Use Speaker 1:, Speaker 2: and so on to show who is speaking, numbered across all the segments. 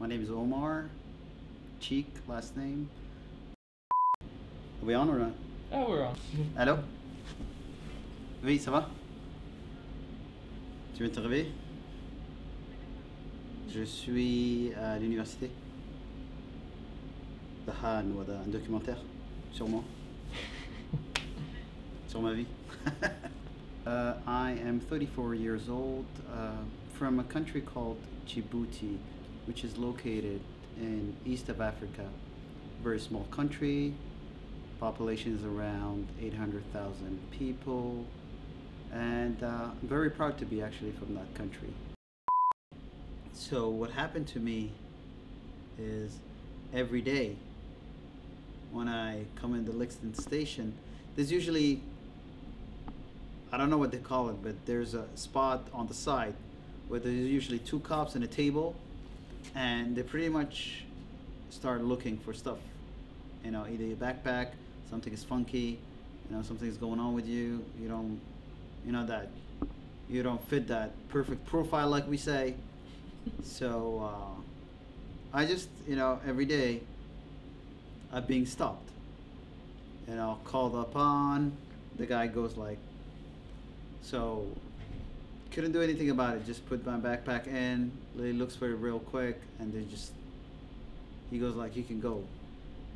Speaker 1: My name is Omar. Cheek, last name. Are we on or not?
Speaker 2: Oh, we're on.
Speaker 1: Allô? Oui, ça va? Tu de te réveiller? Je suis à l'université. The Han, ou un documentaire sur moi. sur ma vie. uh, I am 34 years old uh, from a country called Djibouti, which is located in east of Africa. Very small country. Population is around 800,000 people. And uh, I'm very proud to be actually from that country. So what happened to me is every day when I come in the Lexington station, there's usually I don't know what they call it, but there's a spot on the side where there's usually two cops and a table, and they pretty much start looking for stuff. You know, either your backpack, something is funky, you know, something's going on with you. You don't, you know that you don't fit that perfect profile like we say. so uh, I just, you know, every day I'm being stopped. You know, called upon. The guy goes like, so couldn't do anything about it. Just put my backpack in. He looks for it real quick, and then just he goes like, "You can go,"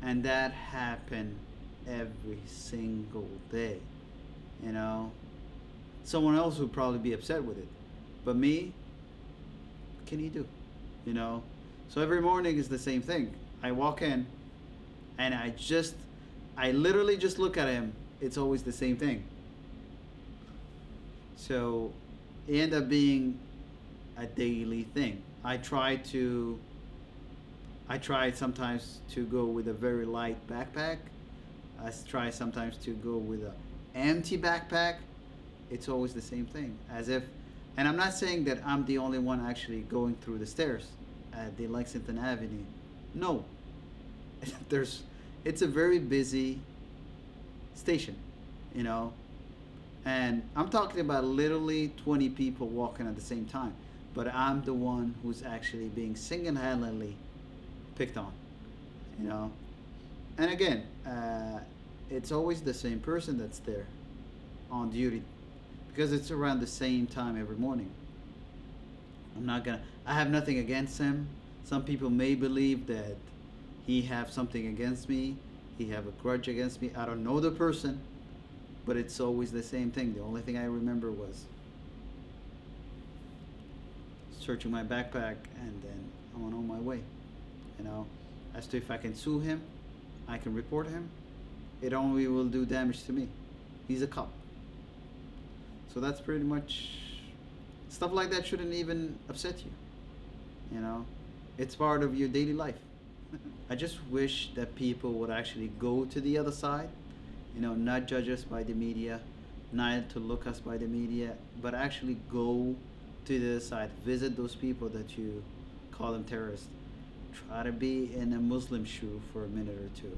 Speaker 1: and that happened every single day. You know, someone else would probably be upset with it, but me, what can you do? You know, so every morning is the same thing. I walk in, and I just, I literally just look at him. It's always the same thing so ended up being a daily thing. I try to I try sometimes to go with a very light backpack. I try sometimes to go with a empty backpack. It's always the same thing. As if and I'm not saying that I'm the only one actually going through the stairs at the Lexington Avenue. No. There's it's a very busy station, you know and I'm talking about literally 20 people walking at the same time. But I'm the one who's actually being single handedly picked on, you know. And again, uh, it's always the same person that's there on duty because it's around the same time every morning. I'm not gonna, I have nothing against him. Some people may believe that he have something against me, he have a grudge against me. I don't know the person but it's always the same thing. The only thing I remember was searching my backpack and then I'm on my way. You know, as to if I can sue him, I can report him. It only will do damage to me. He's a cop. So that's pretty much stuff like that shouldn't even upset you. You know, it's part of your daily life. I just wish that people would actually go to the other side you know, not judge us by the media, not to look us by the media, but actually go to the side, visit those people that you call them terrorists. Try to be in a Muslim shoe for a minute or two.